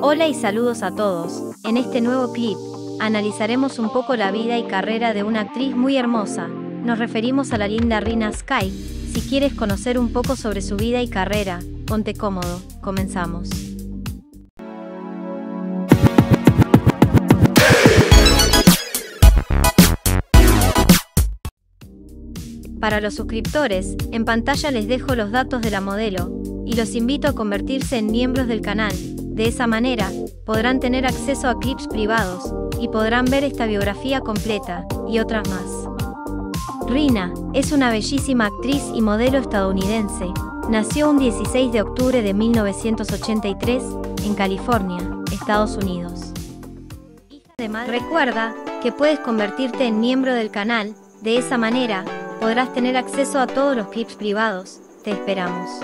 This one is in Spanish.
Hola y saludos a todos. En este nuevo clip, analizaremos un poco la vida y carrera de una actriz muy hermosa. Nos referimos a la linda Rina Sky. Si quieres conocer un poco sobre su vida y carrera, ponte cómodo, comenzamos. Para los suscriptores, en pantalla les dejo los datos de la modelo, y los invito a convertirse en miembros del canal. De esa manera, podrán tener acceso a clips privados, y podrán ver esta biografía completa, y otras más. Rina, es una bellísima actriz y modelo estadounidense. Nació un 16 de octubre de 1983, en California, Estados Unidos. Recuerda que puedes convertirte en miembro del canal, de esa manera, podrás tener acceso a todos los clips privados. Te esperamos.